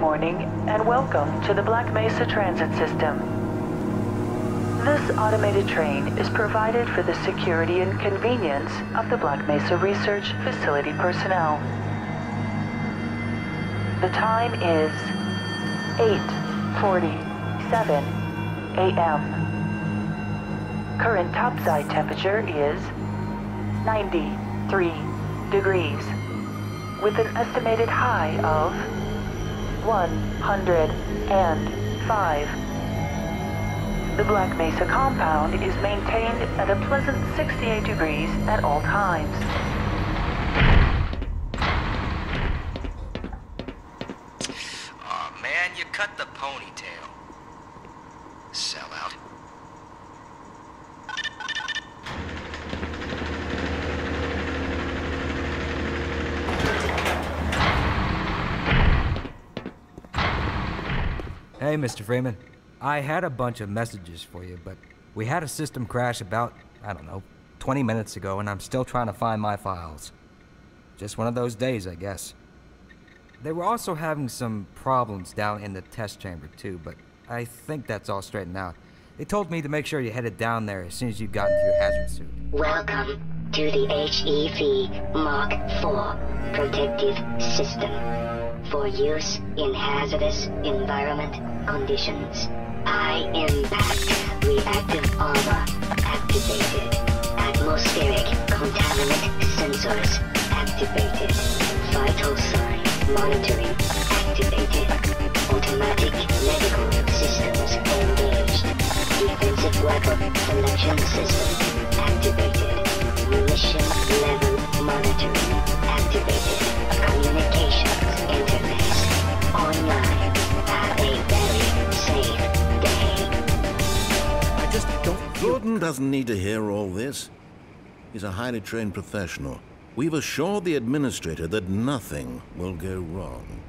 morning, and welcome to the Black Mesa Transit System. This automated train is provided for the security and convenience of the Black Mesa Research Facility personnel. The time is 8.47 a.m. Current topside temperature is 93 degrees, with an estimated high of 105. The Black Mesa compound is maintained at a pleasant 68 degrees at all times. Aw, man, you cut the ponytail. Sellout. Hey, Mr. Freeman. I had a bunch of messages for you, but we had a system crash about, I don't know, 20 minutes ago, and I'm still trying to find my files. Just one of those days, I guess. They were also having some problems down in the test chamber, too, but I think that's all straightened out. They told me to make sure you headed down there as soon as you got into your hazard suit. Welcome to the HEV Mark IV protective system for use in hazardous environment conditions. High impact reactive armor activated. Atmospheric contaminant sensors activated. Vital sign monitoring activated. Automatic medical systems engaged. Defensive weapon selection system doesn't need to hear all this. He's a highly trained professional. We've assured the administrator that nothing will go wrong.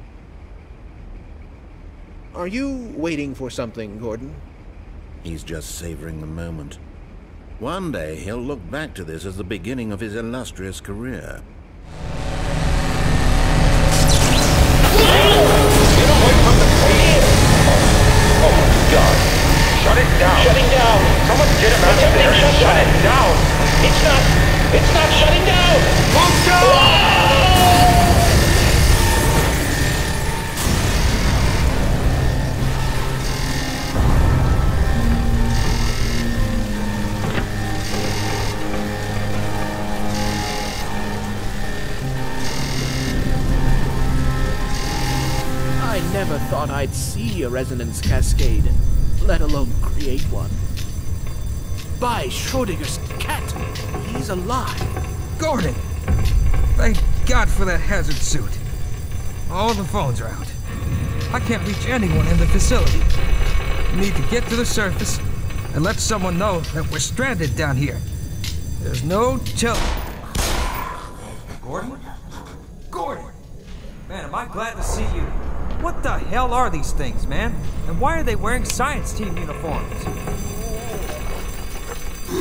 Are you waiting for something, Gordon? He's just savoring the moment. One day he'll look back to this as the beginning of his illustrious career. Oh, oh my god! Shut it down. Shutting down. Someone get him out of there and shut it down. It's not. It's not shutting down. Move I never thought I'd see a resonance cascade, let alone create one. By Schrodinger's cat, he's alive. Gordon! Thank God for that hazard suit. All the phones are out. I can't reach anyone in the facility. We need to get to the surface and let someone know that we're stranded down here. There's no tell. Gordon? Gordon! Man, am I glad to see you. What the hell are these things, man? And why are they wearing science team uniforms? You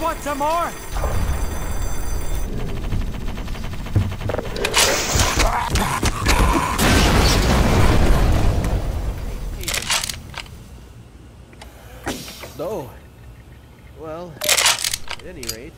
want some more? No. Well, at any rate.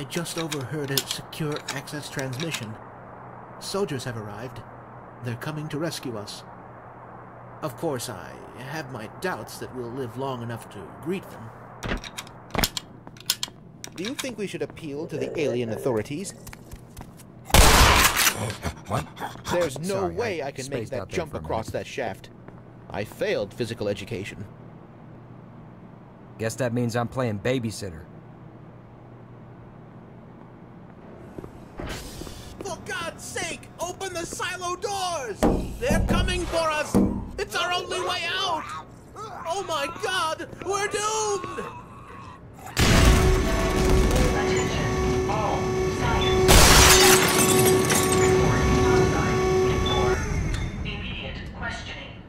I just overheard a secure access transmission. Soldiers have arrived. They're coming to rescue us. Of course, I have my doubts that we'll live long enough to greet them. Do you think we should appeal to the alien authorities? What? There's no Sorry, way I I, can make that jump across that shaft. I failed physical education. Guess that means I'm playing babysitter. They're coming for us! It's our only way out! Oh my God, we're doomed! Attention, all. Report immediate questioning.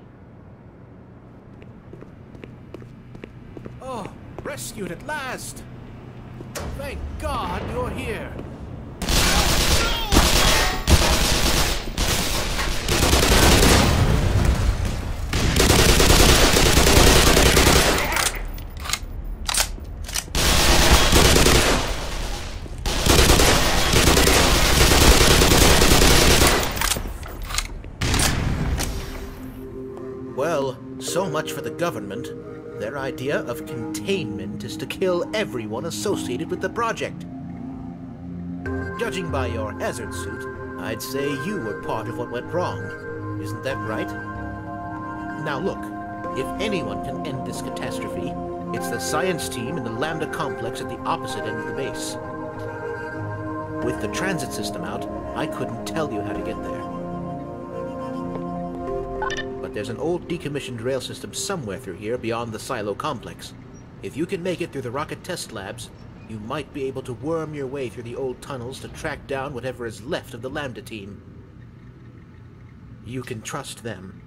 Oh, rescued at last! Thank God you're here! Well, so much for the government. Their idea of containment is to kill everyone associated with the project. Judging by your hazard suit, I'd say you were part of what went wrong. Isn't that right? Now look, if anyone can end this catastrophe, it's the science team in the Lambda complex at the opposite end of the base. With the transit system out, I couldn't tell you how to get there. But there's an old decommissioned rail system somewhere through here beyond the silo complex. If you can make it through the rocket test labs, you might be able to worm your way through the old tunnels to track down whatever is left of the Lambda team. You can trust them.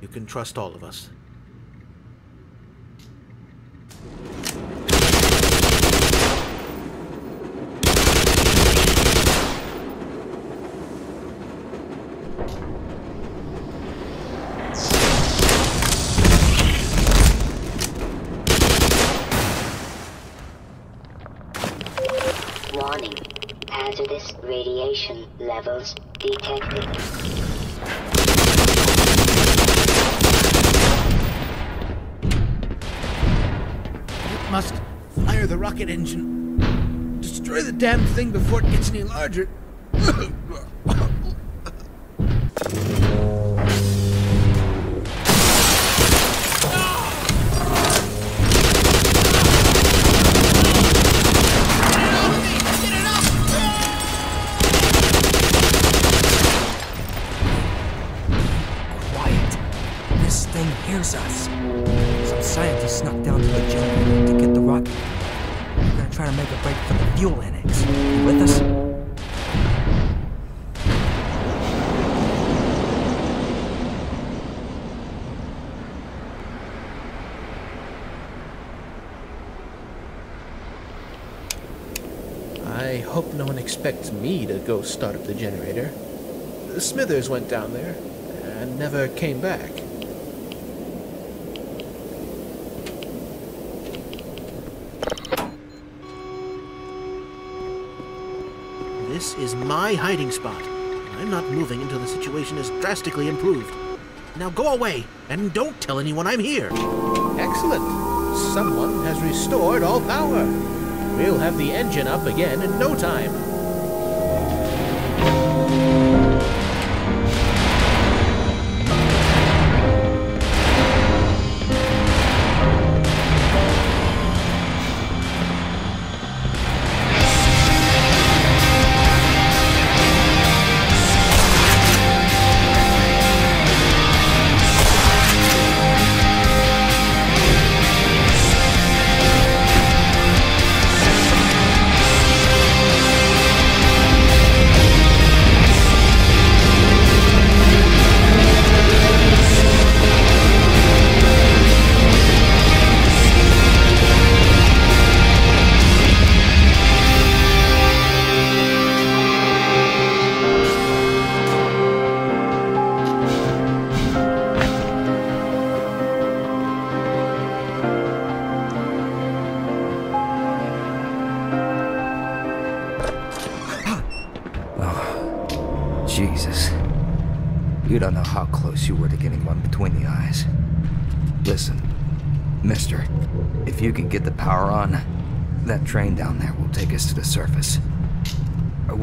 You can trust all of us. It must fire the rocket engine. Destroy the damn thing before it gets any larger. Go start up the generator. Smithers went down there and never came back. This is my hiding spot. I'm not moving until the situation is drastically improved. Now go away and don't tell anyone I'm here. Excellent. Someone has restored all power. We'll have the engine up again in no time.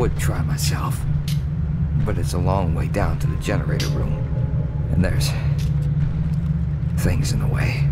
Would try myself, but it's a long way down to the generator room. And there's things in the way.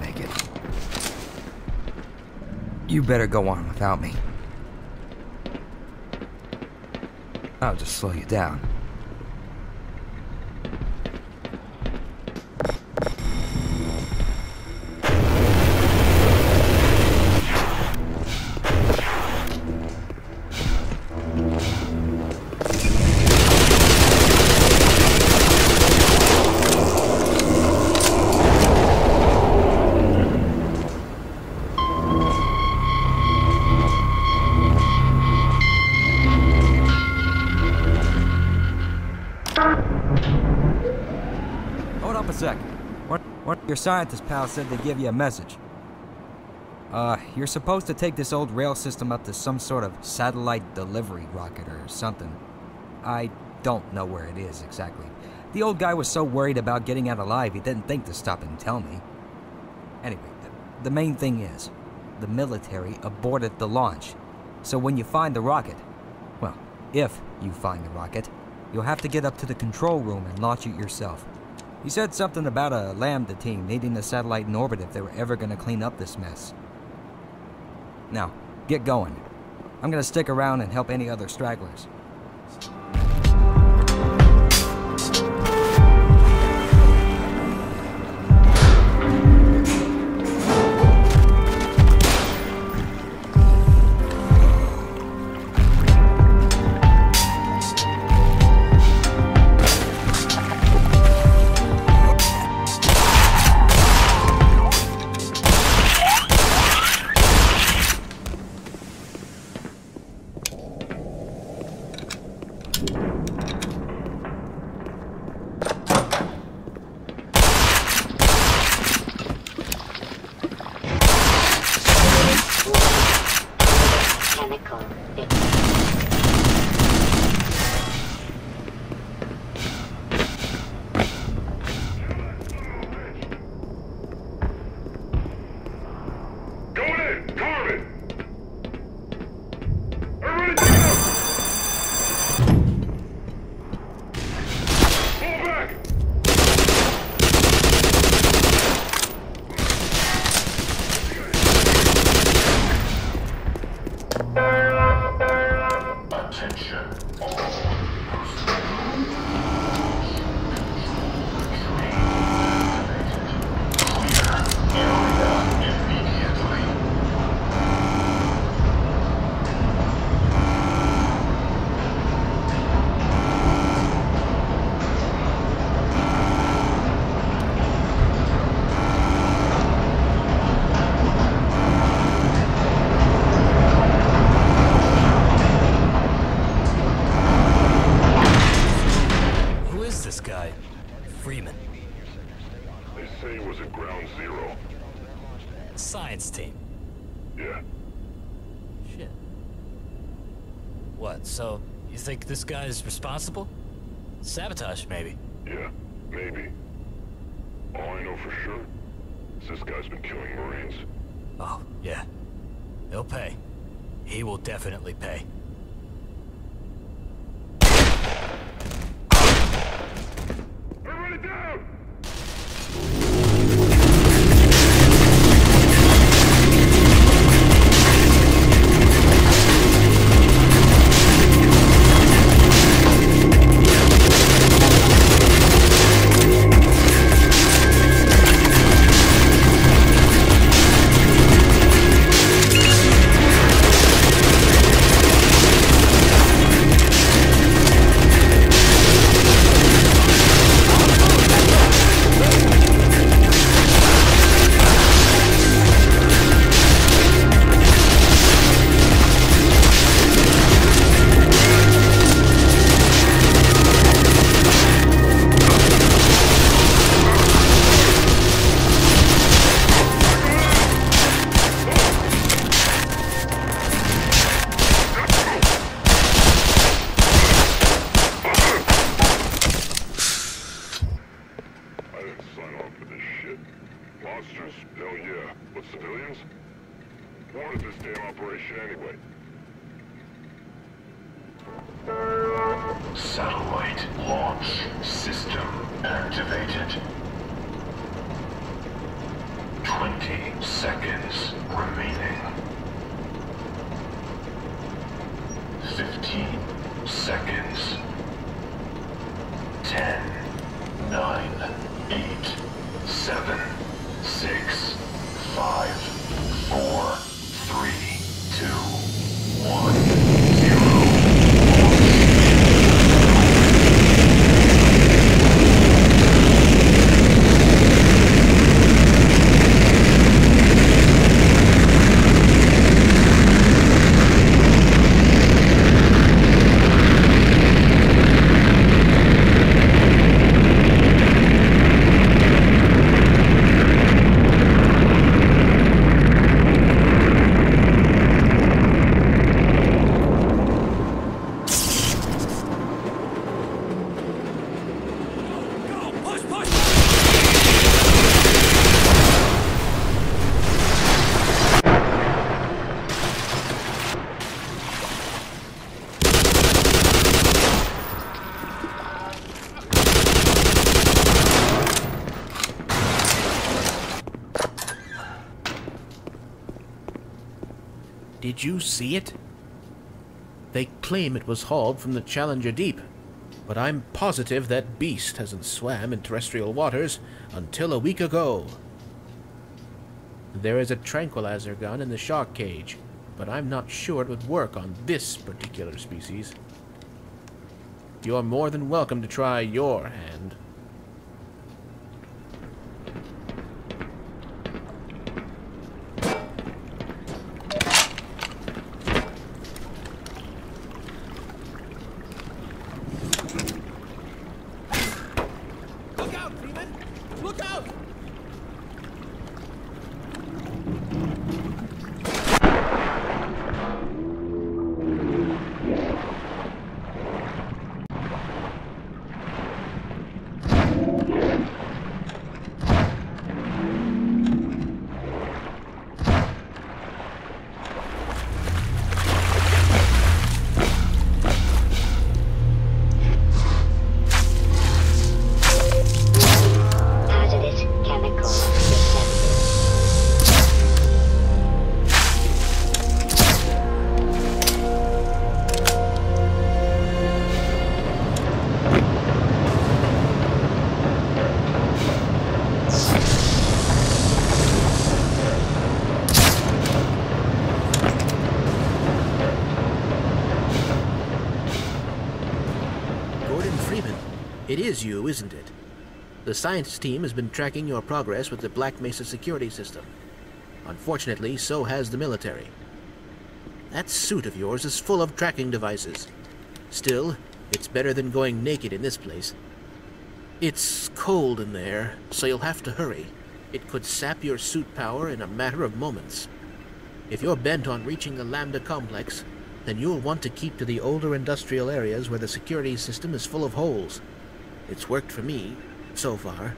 Make it. You better go on without me. I'll just slow you down. Your scientist pal said they give you a message. Uh, you're supposed to take this old rail system up to some sort of satellite delivery rocket or something. I don't know where it is exactly. The old guy was so worried about getting out alive, he didn't think to stop and tell me. Anyway, the, the main thing is, the military aborted the launch. So when you find the rocket, well, if you find the rocket, you'll have to get up to the control room and launch it yourself. He said something about a Lambda team needing a satellite in orbit if they were ever going to clean up this mess. Now, get going. I'm going to stick around and help any other stragglers. This guy's responsible? Sabotage, maybe. Maybe. See it? They claim it was hauled from the Challenger Deep, but I'm positive that beast hasn't swam in terrestrial waters until a week ago. There is a tranquilizer gun in the shark cage, but I'm not sure it would work on this particular species. You're more than welcome to try your hand. Is you, isn't it? The science team has been tracking your progress with the Black Mesa security system. Unfortunately, so has the military. That suit of yours is full of tracking devices. Still, it's better than going naked in this place. It's cold in there, so you'll have to hurry. It could sap your suit power in a matter of moments. If you're bent on reaching the Lambda complex, then you'll want to keep to the older industrial areas where the security system is full of holes. It's worked for me, so far.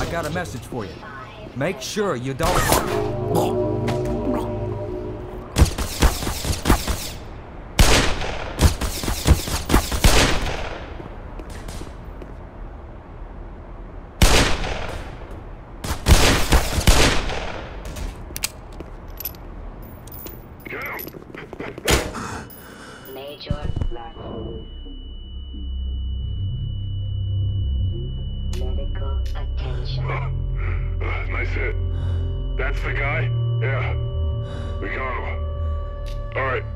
I got a message for you. Make sure you don't. That's the guy? Yeah. We got him. Alright, come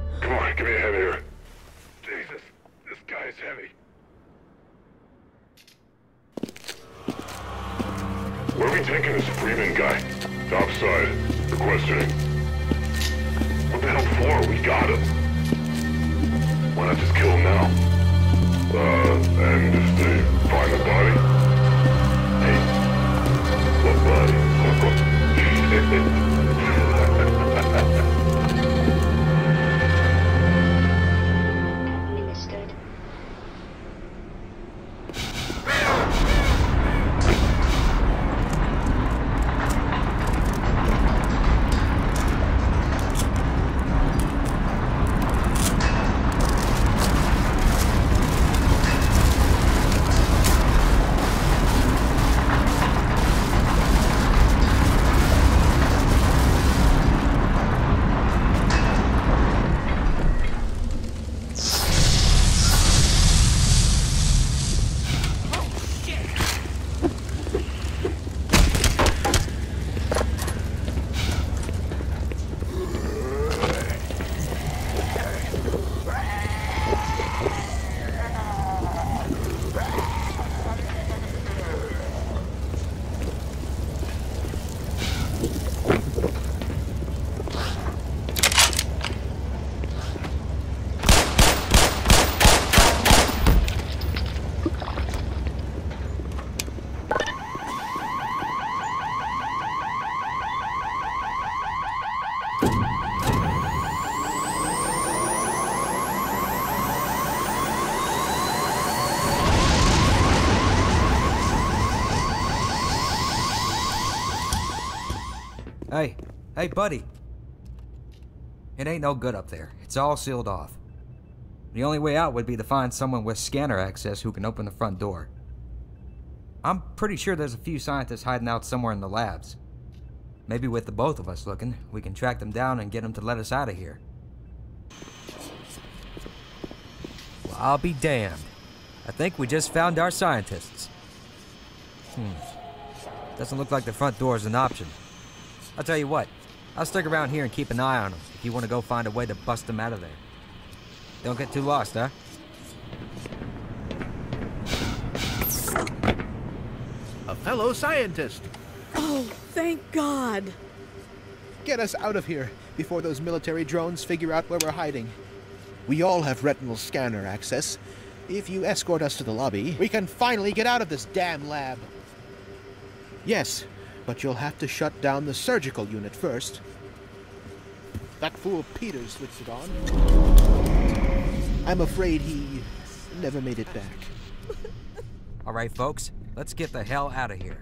Hey, buddy. It ain't no good up there. It's all sealed off. The only way out would be to find someone with scanner access who can open the front door. I'm pretty sure there's a few scientists hiding out somewhere in the labs. Maybe with the both of us looking, we can track them down and get them to let us out of here. Well, I'll be damned. I think we just found our scientists. Hmm. Doesn't look like the front door is an option. I'll tell you what, I'll stick around here and keep an eye on them if you want to go find a way to bust them out of there. Don't get too lost, huh? A fellow scientist. Oh, thank God. Get us out of here before those military drones figure out where we're hiding. We all have retinal scanner access. If you escort us to the lobby, we can finally get out of this damn lab. Yes, but you'll have to shut down the surgical unit first. That fool Peters switched it on. I'm afraid he never made it back. All right, folks, let's get the hell out of here.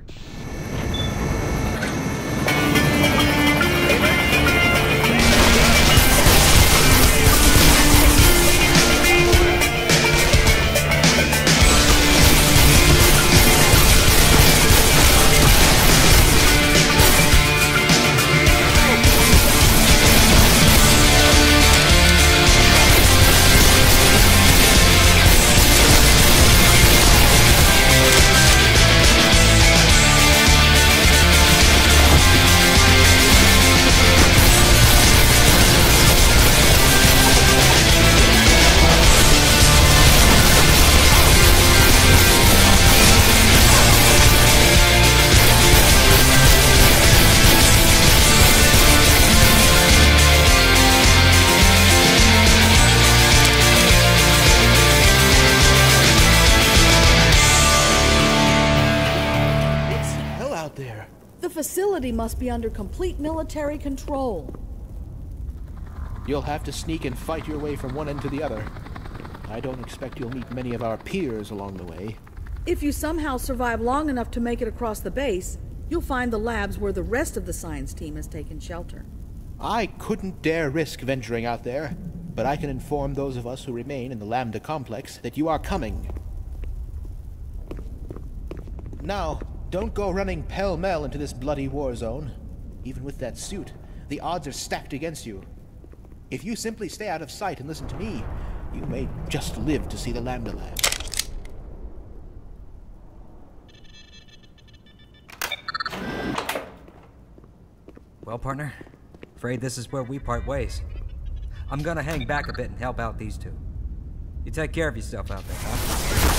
Under complete military control. You'll have to sneak and fight your way from one end to the other. I don't expect you'll meet many of our peers along the way. If you somehow survive long enough to make it across the base, you'll find the labs where the rest of the science team has taken shelter. I couldn't dare risk venturing out there, but I can inform those of us who remain in the Lambda complex that you are coming. Now, don't go running pell mell into this bloody war zone. Even with that suit, the odds are stacked against you. If you simply stay out of sight and listen to me, you may just live to see the Lambda Lab. Well, partner, afraid this is where we part ways. I'm gonna hang back a bit and help out these two. You take care of yourself out there, huh?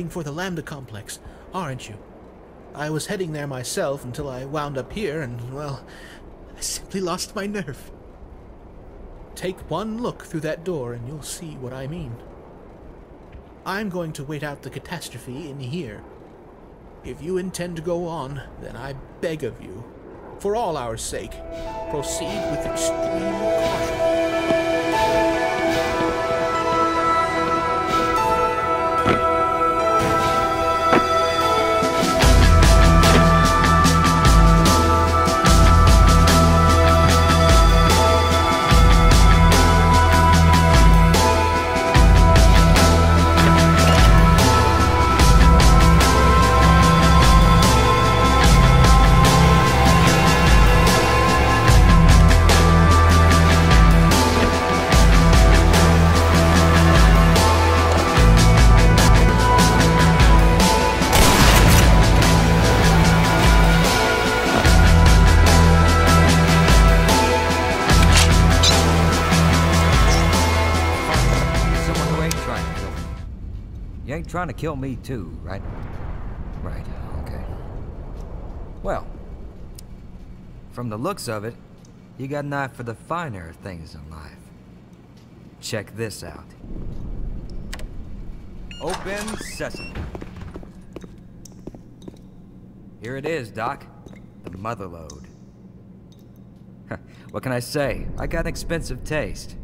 Heading for the Lambda complex, aren't you? I was heading there myself until I wound up here and, well, I simply lost my nerve. Take one look through that door and you'll see what I mean. I'm going to wait out the catastrophe in here. If you intend to go on, then I beg of you, for all our sake, proceed with extreme caution. Trying to kill me. Too, right? Right, okay. Well, from the looks of it, you got an eye for the finer things in life. Check this out. Open sesame. Here it is, Doc. The motherlode. what can I say? I got an expensive taste.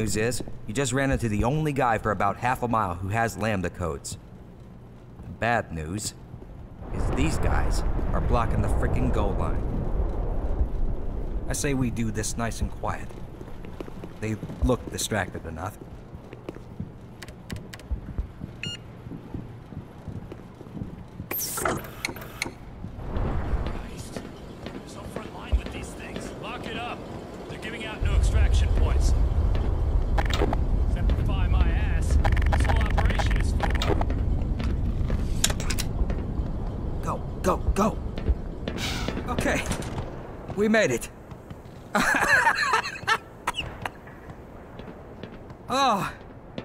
News is, you just ran into the only guy for about half a mile who has lambda codes. The bad news is these guys are blocking the freaking goal line. I say we do this nice and quiet. They look distracted enough. Lock it up. They're giving out no extraction points. Simplify my ass. This whole operation is for. Go, go! Okay, we made it. oh,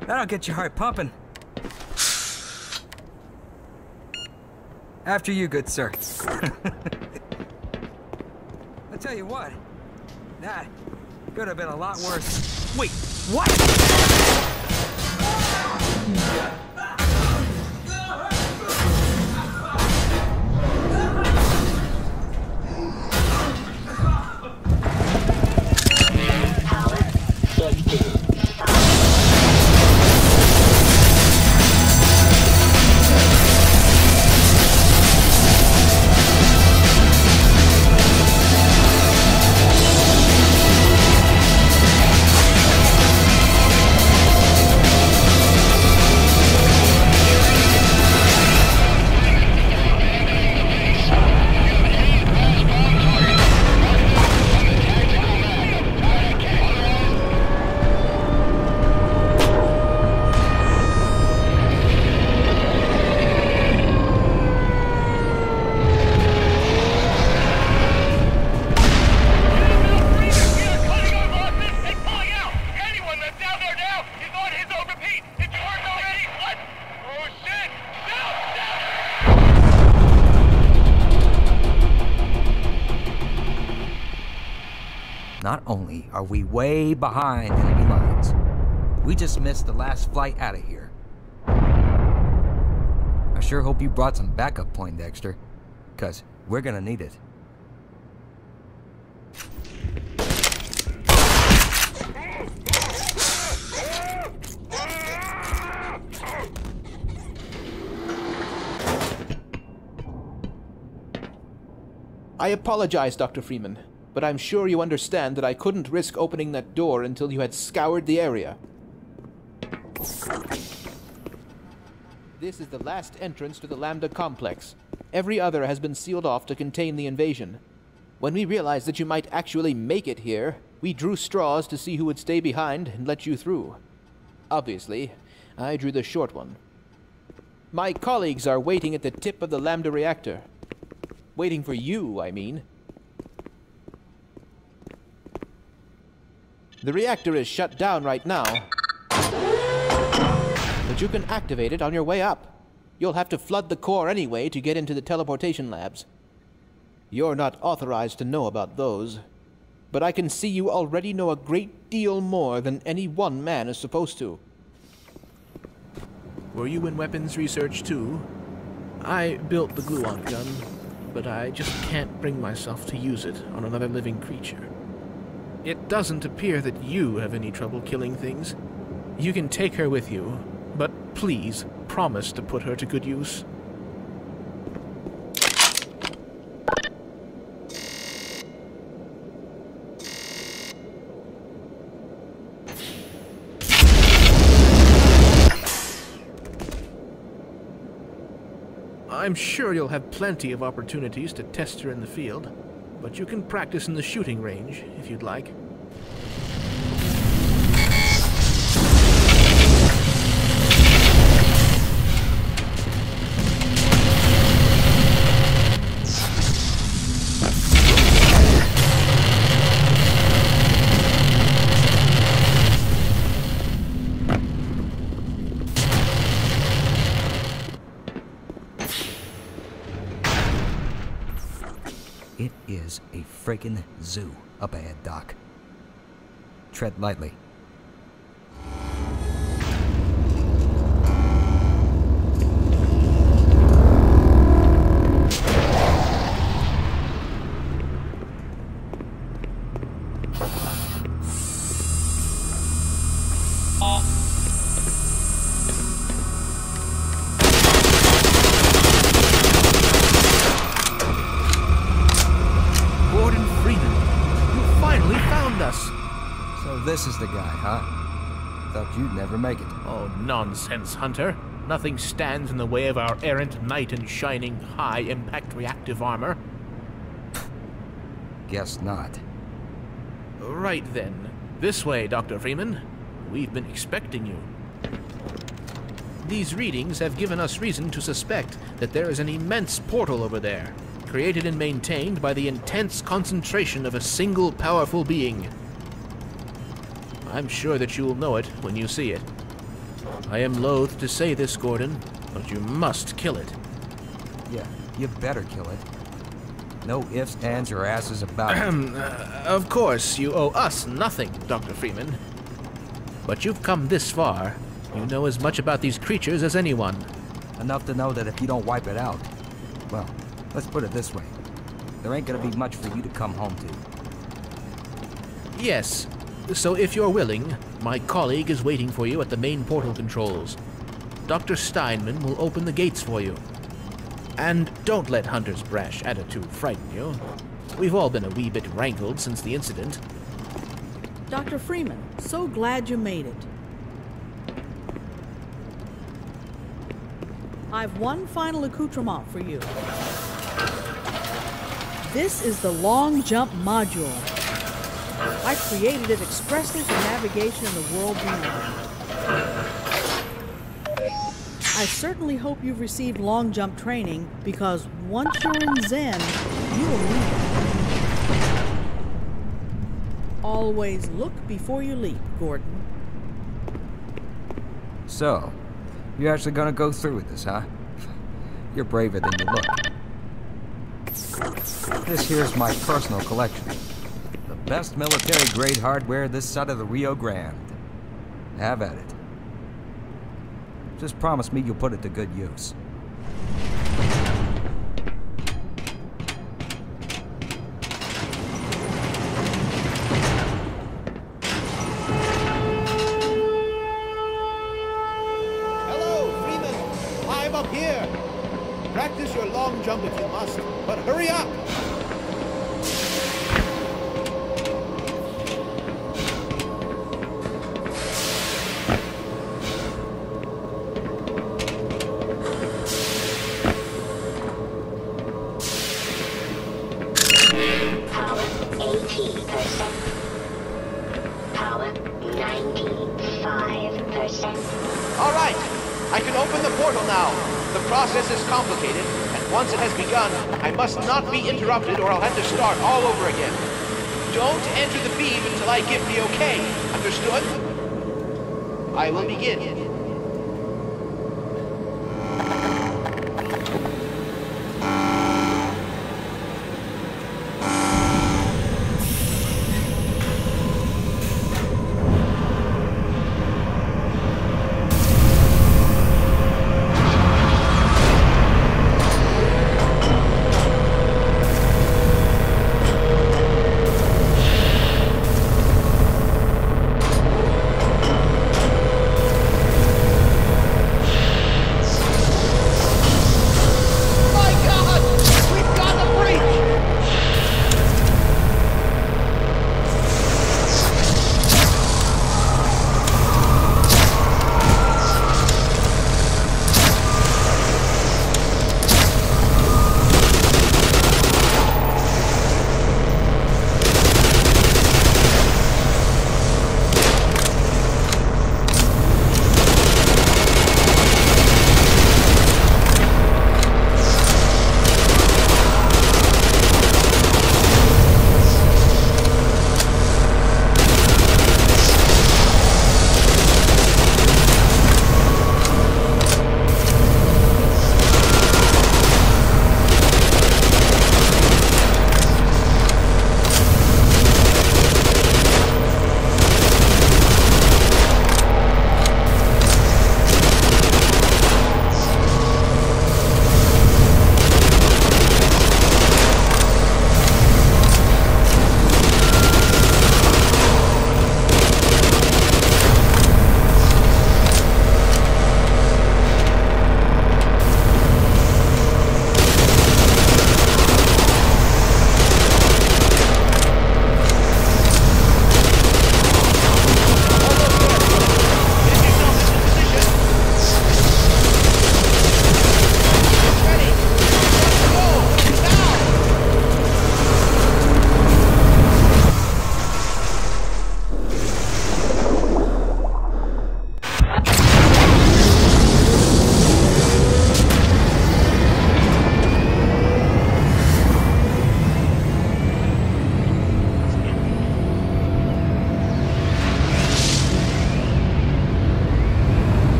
that'll get your heart pumping. After you, good sir. I tell you what, that could have been a lot worse. Wait, what? are we way behind enemy lines. We just missed the last flight out of here. I sure hope you brought some backup, Poindexter, because we're gonna need it. I apologize, Dr. Freeman but I'm sure you understand that I couldn't risk opening that door until you had scoured the area. This is the last entrance to the Lambda complex. Every other has been sealed off to contain the invasion. When we realized that you might actually make it here, we drew straws to see who would stay behind and let you through. Obviously, I drew the short one. My colleagues are waiting at the tip of the Lambda reactor. Waiting for you, I mean. The reactor is shut down right now, but you can activate it on your way up. You'll have to flood the core anyway to get into the teleportation labs. You're not authorized to know about those, but I can see you already know a great deal more than any one man is supposed to. Were you in weapons research too? I built the gluon gun, but I just can't bring myself to use it on another living creature. It doesn't appear that you have any trouble killing things. You can take her with you, but please promise to put her to good use. I'm sure you'll have plenty of opportunities to test her in the field, but you can practice in the shooting range if you'd like. Zoo up ahead, Doc. Tread lightly. Nonsense, Hunter. Nothing stands in the way of our errant knight in shining high impact reactive armor. Guess not. Right then. This way, Dr. Freeman. We've been expecting you. These readings have given us reason to suspect that there is an immense portal over there, created and maintained by the intense concentration of a single powerful being. I'm sure that you'll know it when you see it. I am loath to say this, Gordon, but you must kill it. Yeah, you better kill it. No ifs, ands, or asses about it. Uh, of course, you owe us nothing, Dr. Freeman. But you've come this far. You know as much about these creatures as anyone. Enough to know that if you don't wipe it out, well, let's put it this way. There ain't gonna be much for you to come home to. Yes. So if you're willing, my colleague is waiting for you at the main portal controls. Dr. Steinman will open the gates for you. And don't let Hunter's brash attitude frighten you. We've all been a wee bit rankled since the incident. Dr. Freeman, so glad you made it. I've one final accoutrement for you. This is the long jump module. I created it expressly for navigation in the world beyond. I certainly hope you've received long jump training because once you're in Xen, you will it. Always look before you leap, Gordon. So, you're actually gonna go through with this, huh? You're braver than you look. This here's my personal collection. Best military grade hardware this side of the Rio Grande. Have at it. Just promise me you'll put it to good use. 95%. All right. I can open the portal now. The process is complicated, and once it has begun, I must not be interrupted or I'll have to start all over again. Don't enter the beam until I give the okay. Understood? I will begin.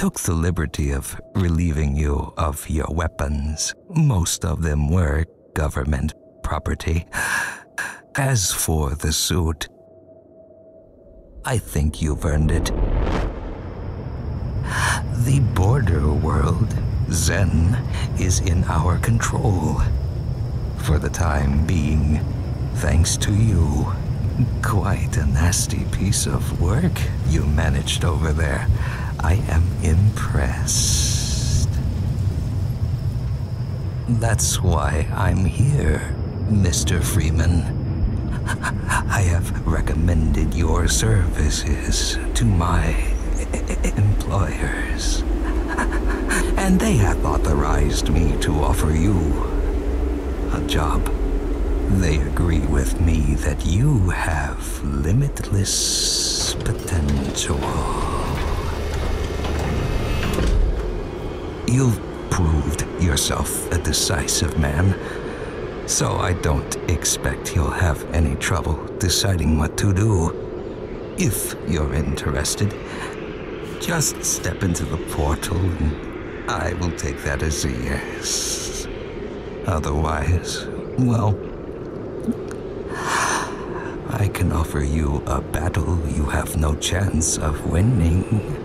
Took the liberty of relieving you of your weapons. Most of them were government property. As for the suit, I think you've earned it. The border world, Xen, is in our control. For the time being, thanks to you. Quite a nasty piece of work you managed over there. I am impressed. That's why I'm here, Mr. Freeman. I have recommended your services to my employers. And they have authorized me to offer you a job. They agree with me that you have limitless potential. You've proved yourself a decisive man, so I don't expect you'll have any trouble deciding what to do. If you're interested, just step into the portal and I will take that as a yes. Otherwise, well, I can offer you a battle you have no chance of winning.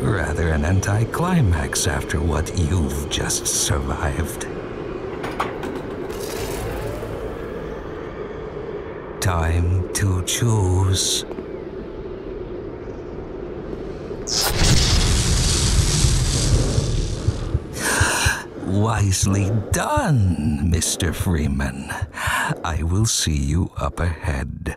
Rather an anticlimax after what you've just survived. Time to choose. Wisely done, Mr. Freeman. I will see you up ahead.